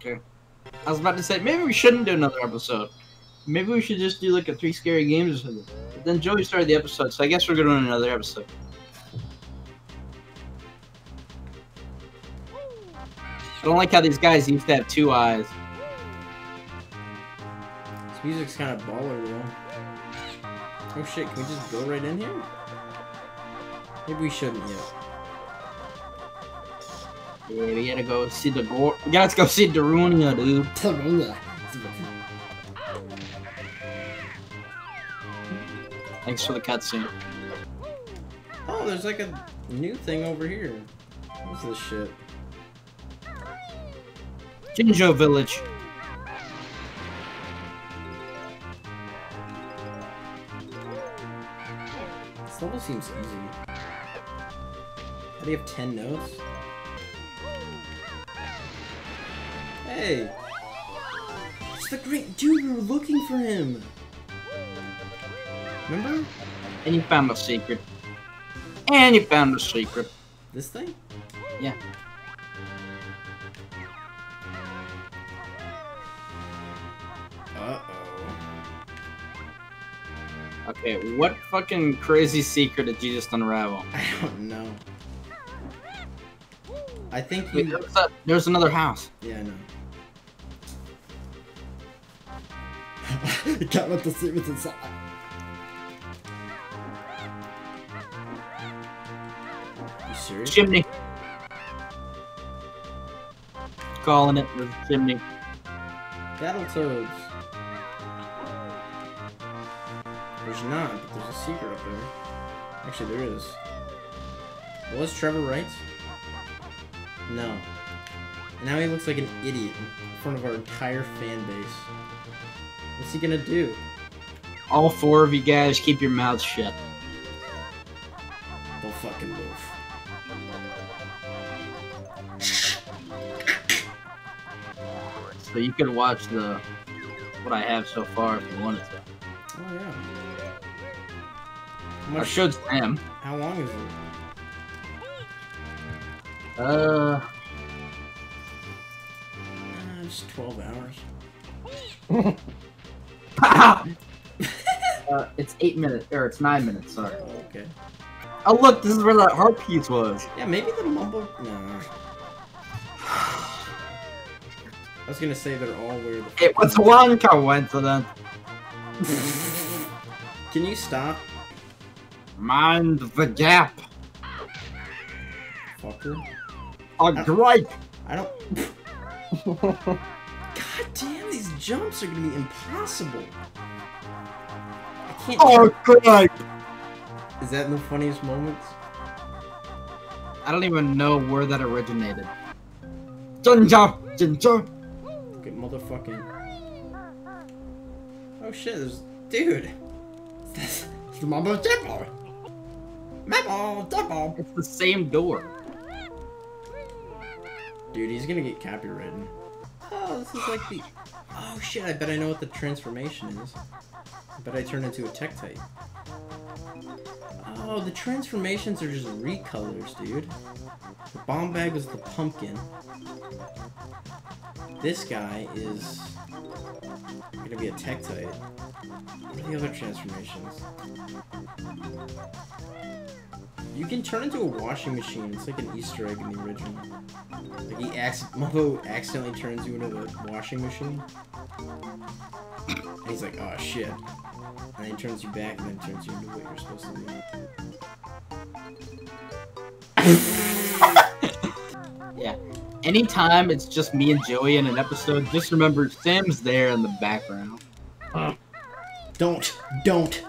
Okay. I was about to say maybe we shouldn't do another episode. Maybe we should just do like a three scary games or something. But then Joey started the episode, so I guess we're gonna do another episode. I don't like how these guys used to have two eyes. This music's kind of baller though. Oh shit, can we just go right in here? Maybe we shouldn't yet. Yeah, we gotta go see the gore. We gotta go see Darunia, dude. Thanks for the cutscene. Oh, there's like a new thing over here. What's this shit? Jinjo Village. This level seems easy. How do you have 10 notes? Hey! It's the great dude, we were looking for him! Remember? And you found the secret. And you found the secret. This thing? Yeah. Uh-oh. Okay, what fucking crazy secret did you just unravel? I don't know. I think Wait, you... there's, a- there's another house. Yeah, I know. Can't let the secrets inside. You serious? Chimney. Calling it the chimney. Battletoads. There's not, but there's a secret up there. Actually, there is. Was Trevor right? No. Now he looks like an idiot in front of our entire fan base. What's he gonna do? All four of you guys keep your mouths shut. Don't fucking move. So you can watch the what I have so far if you wanted to. Oh yeah. How I much? showed Sam. How long is it? Uh, it's 12 hours. uh, it's eight minutes, or it's nine minutes. Sorry. Oh, okay. Oh look, this is where that heart piece was. Yeah, maybe the mumble. No. I was gonna say they're all weird. It was one coincidence. Can you stop, Mind the gap. fucker? A gripe. I don't. God damn, these jumps are gonna be impossible. I can't. Oh, A gripe. Is that in the funniest moments? I don't even know where that originated. Jinjo, Jinjo. Good motherfucking. Oh shit, there's. Dude! That's the mumbo jumbo! Mumbo jumbo! It's the same door. Dude, he's gonna get copyrighted. Oh, this is like the. Oh shit, I bet I know what the transformation is. I bet I turn into a Tektite. Oh, the transformations are just recolors, dude. The bomb bag was the pumpkin. This guy is gonna be a Tektite. What are the other transformations? You can turn into a washing machine. It's like an Easter egg in the original. Like he acc- Mumbo accidentally turns you into a washing machine. And he's like, oh shit. And then he turns you back and then turns you into what you're supposed to be. Yeah. Anytime it's just me and Joey in an episode, just remember Sam's there in the background. Don't! Don't!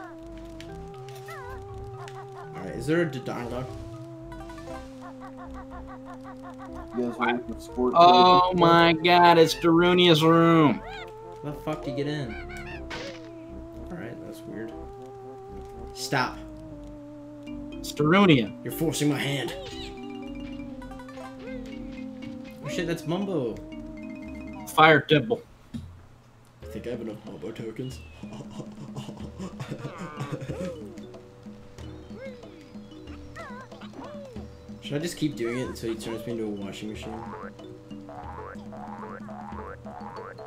Alright, is there a Dodongo? You guys ready for sport? Oh my god, it's Darunia's room. How the fuck do you get in? Alright, that's weird. Stop. It's Darunia. You're forcing my hand. Oh shit, that's Mumbo. Fire Temple. I think I have enough Mumbo tokens. Should I just keep doing it until he turns me into a washing machine?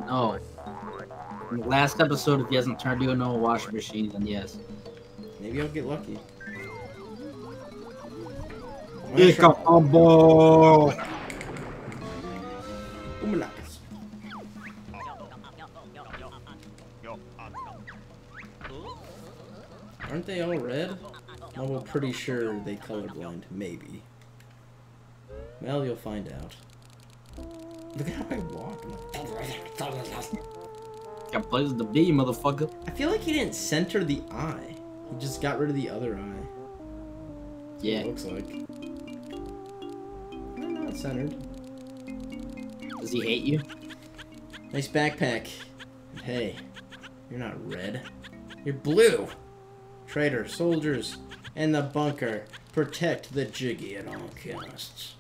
No. In the last episode, if he hasn't turned you into a washing machine, then yes. Maybe I'll get lucky. I'm Pick up a. Umlakas. Aren't they all red? We're pretty sure they colorblind. Maybe. Well, you'll find out. Look at how I walk. Got places to be, motherfucker. I feel like he didn't center the eye. He just got rid of the other eye. Yeah. Looks like. No, not centered. Does he hate you? Nice backpack. Hey, you're not red. You're blue. Traitor, soldiers, and the bunker. Protect the Jiggy at all costs.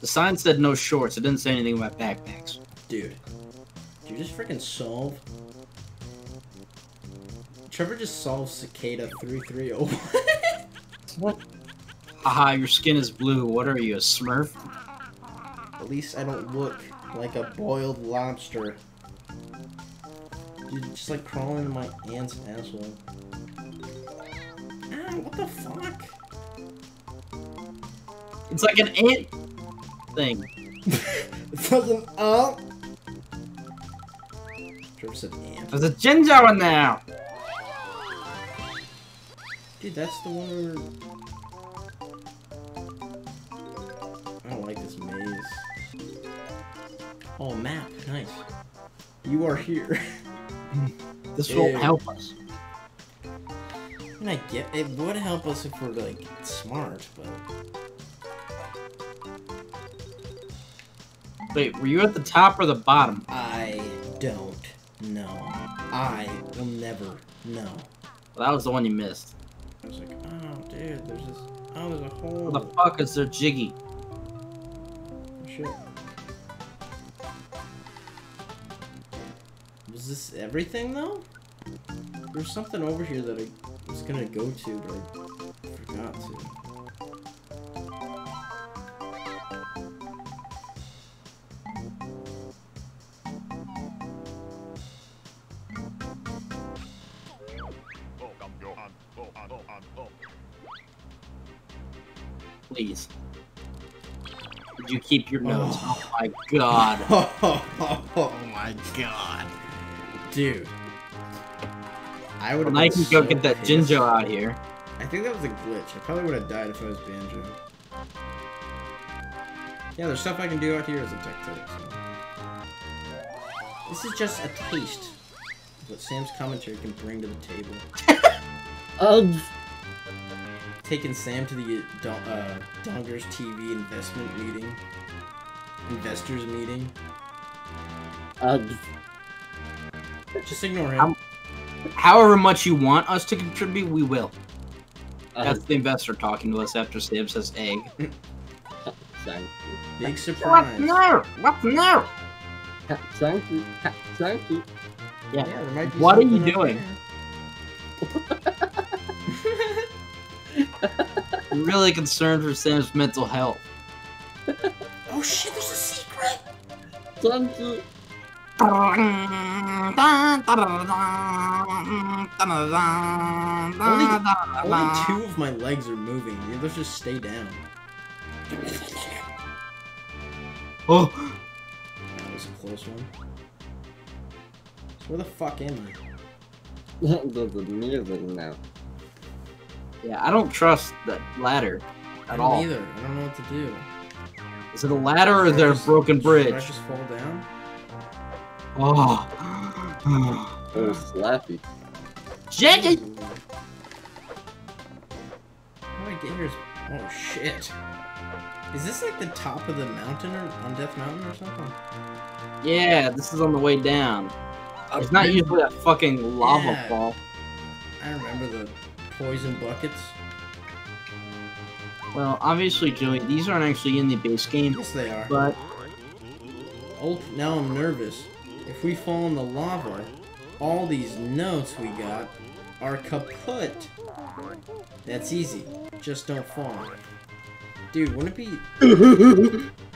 The sign said no shorts. It didn't say anything about backpacks. Dude, did you just freaking solve? Trevor just solved Cicada 330. What? Haha, your skin is blue. What are you, a smurf? At least I don't look like a boiled lobster. Dude, just like crawling in my aunt's asshole. Ah, what the fuck? It's like an ant thing. doesn't up. Said ant. There's a Jinjo in there. Dude, that's the one where... I don't like this maze. Oh, map. Nice. You are here. This Ew. help us. And I get it would help us if we're like smart, but Wait, were you at the top or the bottom? I don't know. I will never know. Well, that was the one you missed. I was like, oh, dude, there's this. Oh, there's a hole. What the fuck is there jiggy? Shit. Was this everything though? There's something over here that I was gonna go to, but I forgot to. Please. Did you keep your notes? Oh. oh my god. oh my god. Dude. I would Well, you can go get that Jinjo out here. I think that was a glitch. I probably would have died if I was Banjo. Yeah, there's stuff I can do out here as a Tektite, so. This is just a taste of what Sam's commentary can bring to the table. Ugh. Taking Sam to the uh, Do- uh, Dongers TV investment meeting. Investors meeting. Ugh. Just ignore him. I'm- However much you want us to contribute, we will. Uh-huh. That's Ugh. the investor talking to us after Sam says egg. Thank you. Big What surprise. no? What no? Thank you. Thank you. Yeah, there might be What are you doing? I'm really concerned for Sam's mental health. oh shit, there's a secret! Thank you. Only two of my legs are moving. The others just stay down. Oh, That was a close one. So where the fuck am I? There's a music now. Yeah, I don't trust that ladder I at don't all. either. I don't know what to do. Is it a ladder or is there a broken just- Should I bridge? just fall down? Oh. Oh, slappy. Jiggy! How do I get here? Oh shit. Is this like the top of the mountain or on Death Mountain or something? Yeah, this is on the way down. It's not usually a fucking lava Yeah. fall. I remember the poison buckets. Well, obviously, Joey, these aren't actually in the base game, Yes, they are. but Oh, now I'm nervous. If we fall in the lava, all these notes we got are kaput. That's easy. Just don't fall. Dude, wouldn't it be...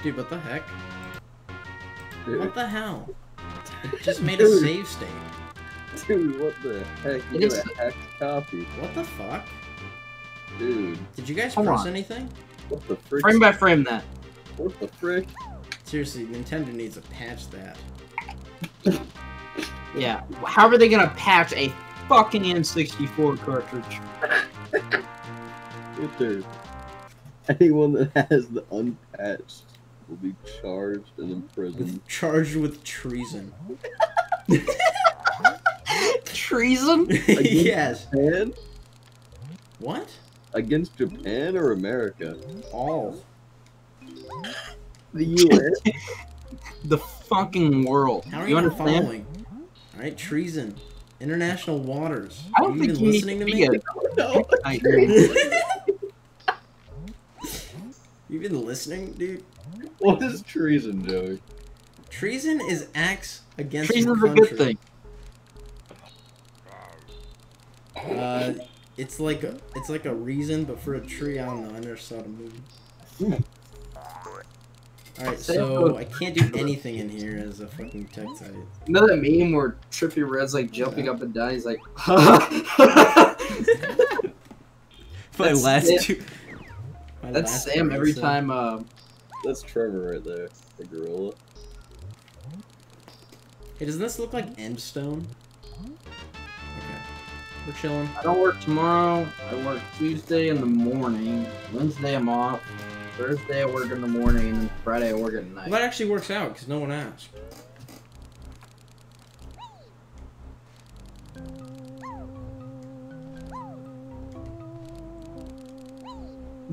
Dude, what the heck? dude. What the hell? It just made a save state. Dude, what the heck? It You is- got a hacked copy. What the fuck? Dude, Did you guys Hold press on. anything? what the frick? Frame by frame that. What the frick? Seriously, Nintendo needs to patch that. Yeah. How are they gonna patch a fucking N64 cartridge? Dude, anyone that has the unpatched will be charged and imprisoned. Charged with treason. Treason? yes. Japan? What? Against Japan or America? All. The U.S. The fucking world. How are you you, understand? following? Alright, treason. International waters. I don't are you think even you listening to need me? to no. I agree. you been listening, dude? What is treason, Joey? Treason is acts against Treason your a good thing. Uh, it's like a, it's like a reason, but for a tree. I don't know. I never saw the movie. All right, so I can't do anything in here as a fucking tech site. You know that meme where Trippy Red's like jumping up and down? He's like, My That's last Sam- two. my That's last Sam word every said- time. Uh, That's Trevor right there, the gorilla. Hey, doesn't this look like Endstone? Okay, we're chilling. I don't work tomorrow. I work Tuesday in the morning. Wednesday I'm off. Thursday I work in the morning, and then Friday I work at night. Well, that actually works out because no one asked.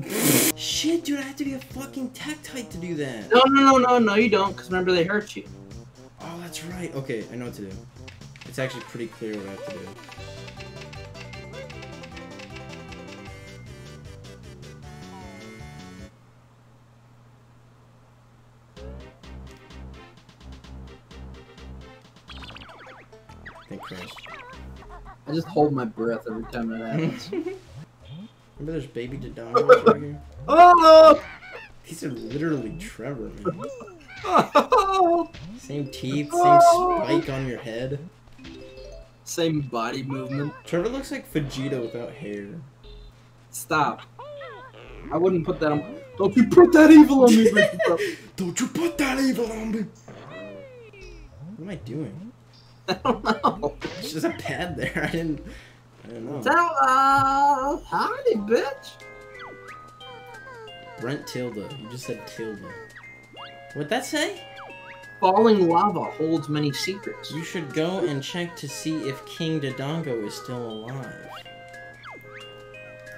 Shit, dude, I have to be a fucking Tektite to do that. No, no, no, no, no, you don't. Because remember they hurt you. Oh, that's right. Okay, I know what to do. It's actually pretty clear what I have to do. I just hold my breath every time that happens. Remember there's baby Dodongos right here? oh! These are literally Trevor, man. no! Same teeth, same oh. spike on your head. Same body movement. Trevor looks like Vegeta without hair. Stop. I wouldn't put that on. Don't you put that evil on me, Don't you put that evil on me! What am I doing? I don't know. It's just a pad there. I didn't. I don't know. Tell uh, howdy, bitch. Brentilda. You just said Tilda. What'd that say? Falling lava holds many secrets. You should go and check to see if King Dodongo is still alive.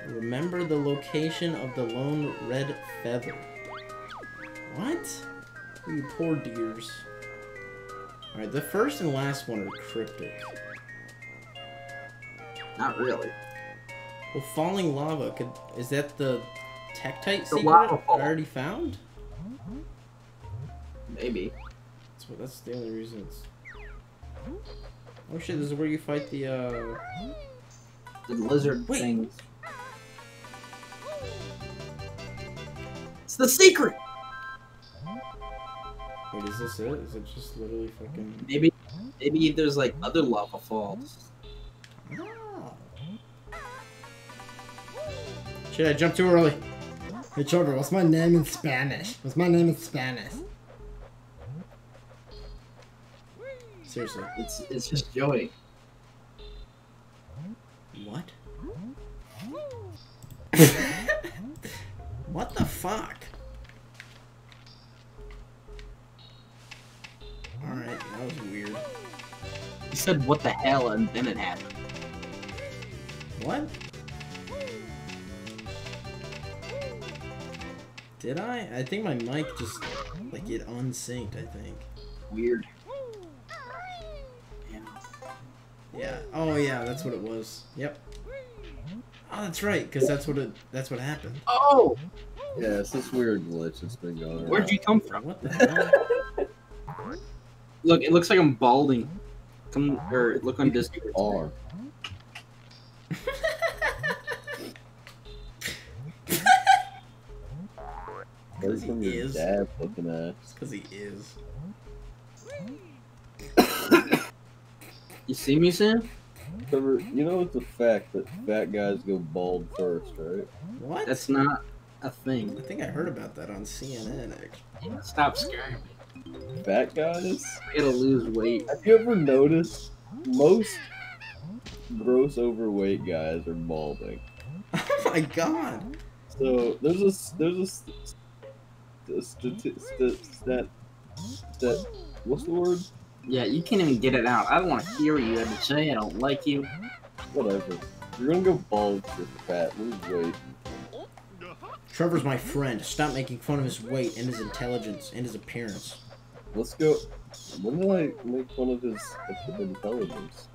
Remember the location of the lone red feather. What? You poor dears. Alright, the first and last one are cryptic. Not really. Well, falling lava could is that the Tektite secret I already found? Maybe. That's what. That's the only reason it's. Oh shit! This is where you fight the. uh... The lizard Wait. things. It's the secret. Wait, is this it? Is it just literally fucking? Maybe, maybe there's like other lava falls. Oh. Shit! I jumped too early. Hey Trevor, what's my name in Spanish? What's my name in Spanish? Seriously. It's it's just Joey. What? what the fuck? That was weird. He said, "What the hell?" and then it happened. What? Did I? I think my mic just, like, it unsynced, I think. Weird. Yeah. yeah. Oh, yeah, that's what it was. Yep. Oh, that's right, because that's what it, that's what happened. Oh, Yeah, it's this weird glitch that's been going on. where'd you come from? What the hell? Look, it looks like I'm balding. Come or look on Discord. are? That's he from your is. dad looking at. Because he is. You see me, Sam? Trevor, you know it's a fact that fat guys go bald first, right? What? That's not a thing. I think I heard about that on CNN. Actually. Stop scaring me. Fat guys? It'll lose weight. Have you ever noticed most gross overweight guys are balding? Oh my god. So there's a s- there's a, st- a stati- st- stat stat what's the word? Yeah, you can't even get it out. I don't want to hear what you have to say. I don't like you. Whatever. You're gonna go bald if you're fat. Lose weight. Trevor's my friend. Stop making fun of his weight and his intelligence and his appearance. Let's go. When did I make fun of his intelligence?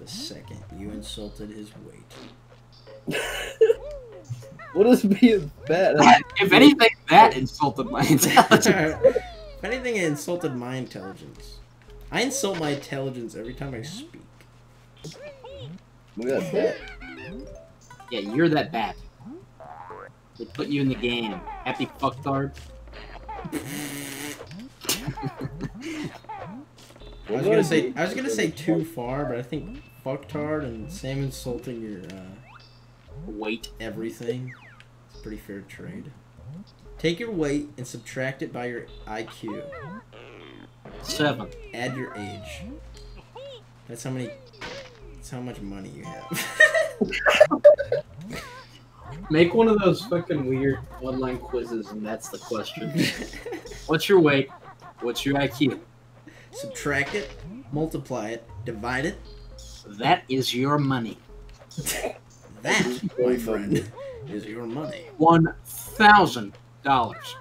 The second you insulted his weight. What is being bad? if anything, that insulted my intelligence. if anything, it insulted my intelligence. I insult my intelligence every time I speak. Look at that. yeah, you're that bad. They put you in the game. Happy fucktard. I was gonna say I was gonna say too far, but I think fucktard and Sam insulting your uh, Wait. everything It's a pretty fair trade. Take your weight and subtract it by your IQ. Seven. Add your age. That's how many. That's how much money you have. Make one of those fucking weird online quizzes, and that's the question. What's your weight? What's your IQ? Subtract it, multiply it, divide it. That is your money. That, my friend, is your money. One thousand dollars.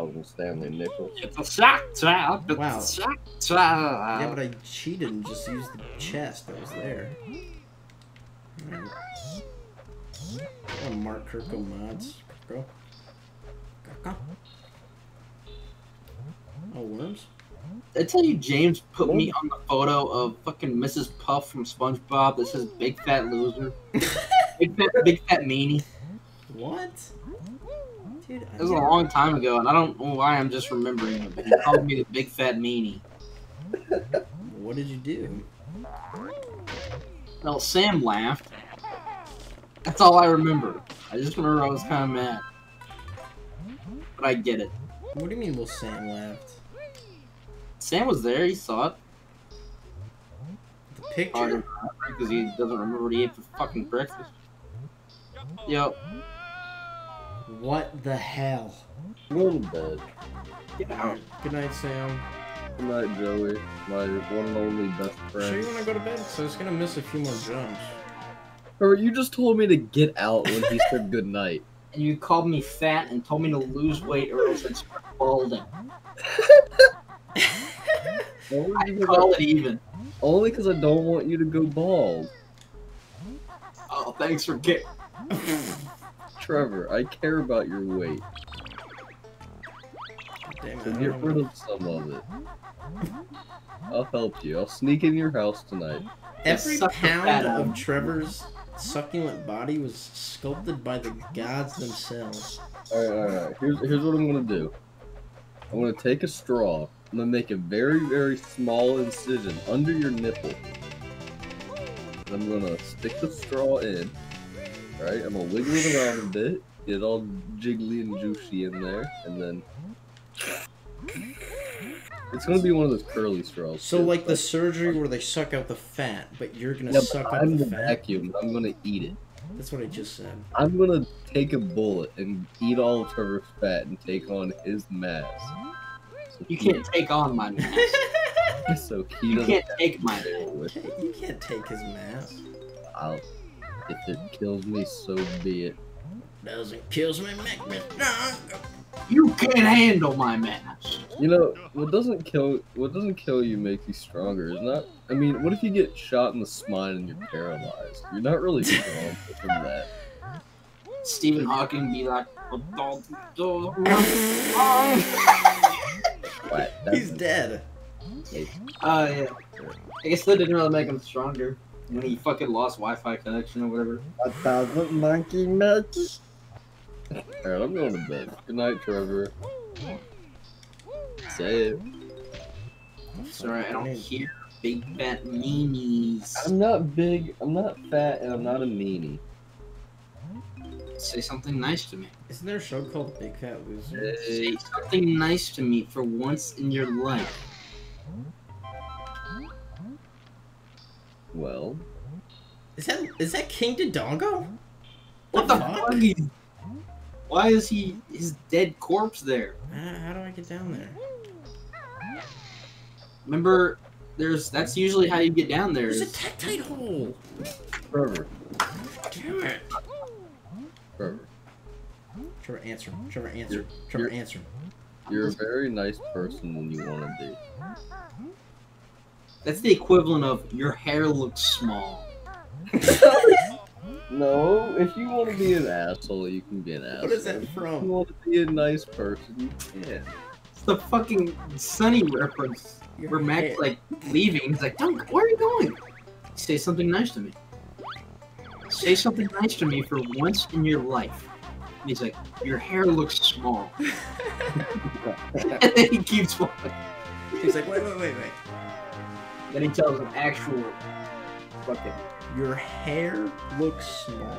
Alvin Stanley Nichols. It's a sack trap. It's Wow. a sack trap. Yeah, but I cheated and just used the chest that was there. Alright. Oh, Mark Kurko mods. Kurko. Kurko. Oh, worms? I tell you, James put me on the photo of fucking Mrs. Puff from SpongeBob. that says big fat loser. big fat, big fat meanie. What? Dude, It was a long time ago, and I don't know why I'm just remembering it. But he called me the big fat meanie. What did you do? Well, Sam laughed. That's all I remember. I just remember I was kind of mad. But I get it. What do you mean, well, Sam laughed? Sam was there. He saw it. The picture? Because he doesn't remember what he ate for fucking breakfast. Yep. What the hell? Go to bed. Get out. Good night, Sam. Good night, Joey. My one and only best friend. Sure you want to go to bed? So it's gonna miss a few more jumps. Or you just told me to get out when he said good night. And you called me fat and told me to lose weight or else I'd start balding. Only I because call it even. only 'cause I don't want you to go bald. Oh, thanks for get. Trevor, I care about your weight. Damn it. So get rid of some of it. I'll help you. I'll sneak in your house tonight. Every Suck the fat pound of Trevor's succulent body was sculpted by the gods themselves. Alright, alright. Here's here's what I'm gonna do. I'm gonna take a straw. I'm gonna make a very, very small incision under your nipple. I'm gonna stick the straw in. Right? I'm gonna wiggle it around a bit, get it all jiggly and juicy in there, and then it's gonna be one of those curly straws. So, too. like the surgery where they suck out the fat, but you're gonna Yeah, suck but up I'm the the fat. vacuum. I'm gonna eat it. That's what I just said. I'm gonna take a bullet and eat all of Trevor's fat and take on his mass. So You can't take on my mass. So he You can't take my mass. you can't take his mass. I'll, if it kills me, so be it. Doesn't kills me, make me strong. You can't handle my mass. You know what doesn't kill what doesn't kill you makes you stronger. Is not. I mean, what if you get shot in the spine and you're paralyzed? You're not really strong from that. Stephen Hawking be like, "Oh, What? That's He's dead. Uh, yeah. I guess that didn't really make him stronger when he fucking lost Wi-Fi connection or whatever. a thousand monkey nuts. Alright, I'm going to bed. Good night, Trevor. Say it. Sorry, I don't hear big fat meanies. I'm not big, I'm not fat, and I'm not a meanie. Say something nice to me. Isn't there a show called Big Fat Loser? Say something nice to me for once in your life. Well, Is that is that King Dodongo? What the fuck? Why is he his dead corpse there? Uh, how do I get down there? Remember, there's that's usually how you get down there. There's a is- Tektite hole. Trevor, Damn it. Trevor, Trevor, answer. Trevor, answer. Trevor, you're- answer. you're a very nice person when you want to be. That's the equivalent of your hair looks small. No, if you want to be an asshole, you can be an asshole. What is that If you from? want to be a nice person, you can. It's the fucking Sunny reference Your where Mac's like leaving. He's like, "Don't. Where are you going? Say something nice to me. Say something nice to me for once in your life." And he's like, "Your hair looks small." and then he keeps walking. He's like, wait, wait, wait, wait. Then he tells him actual fucking. Your hair looks small.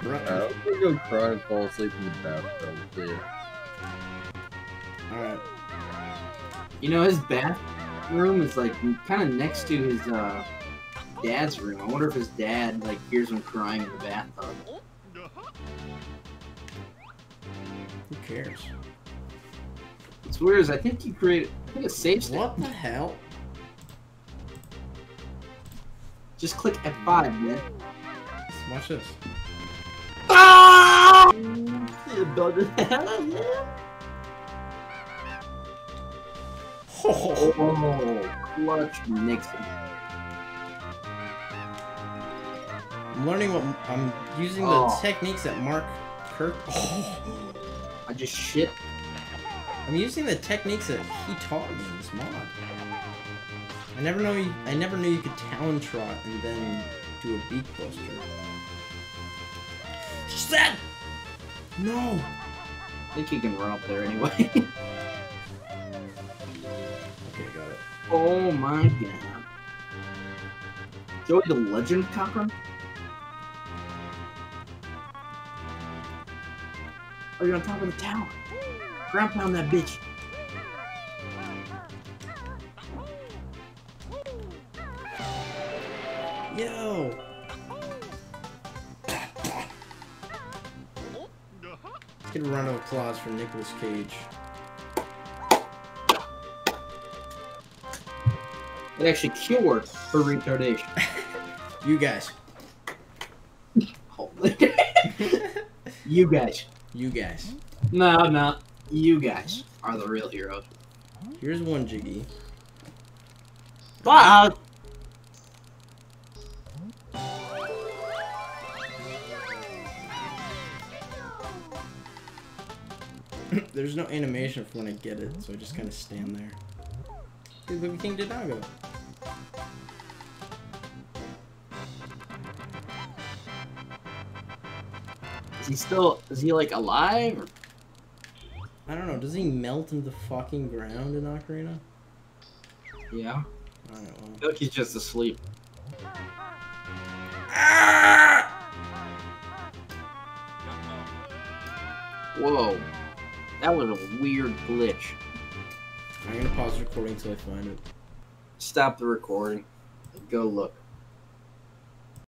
Bro- Uh, I'm gonna go cry and fall asleep in the bathtub. Yeah. Alright. You know, his bathroom is like kind of next to his uh, dad's room. I wonder if his dad like hears him crying in the bathtub. Who cares? What's weird is I think you created I think a save state. What the hell? Just click F5, man. Watch this. Ah! Oh, Oh, clutch Nixon. I'm learning what I'm using the Oh. techniques that Mark Kirk. Oh, I just shit. I'm using the techniques that he taught me in this mod. I never know. You, I never knew you could talon trot and then do a beak buster. Set. No. I think he can run up there anyway. Okay, got it. oh my god. Joey the Legend Cochran? Are you're on top of the tower. Ground pound that bitch. Yo. Let's get a round of applause for Nicolas Cage. It actually cured her retardation. You guys. Holy. you guys. You guys. No, no. You guys are the real heroes. Here's one Jiggy. But There's no animation for when I get it, so I just kind of stand there. Dude, look at King Dodongo. is he still? Is he like alive? Or? I don't know, does he melt into the fucking ground in Ocarina? Yeah. I don't know. I feel like he's just asleep. Ah! Whoa. That was a weird glitch. I'm gonna pause the recording until I find it. Stop the recording. Go look.